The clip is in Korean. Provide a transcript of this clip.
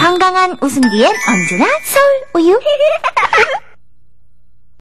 건강한 웃음 뒤엔 언제나 서울 우유.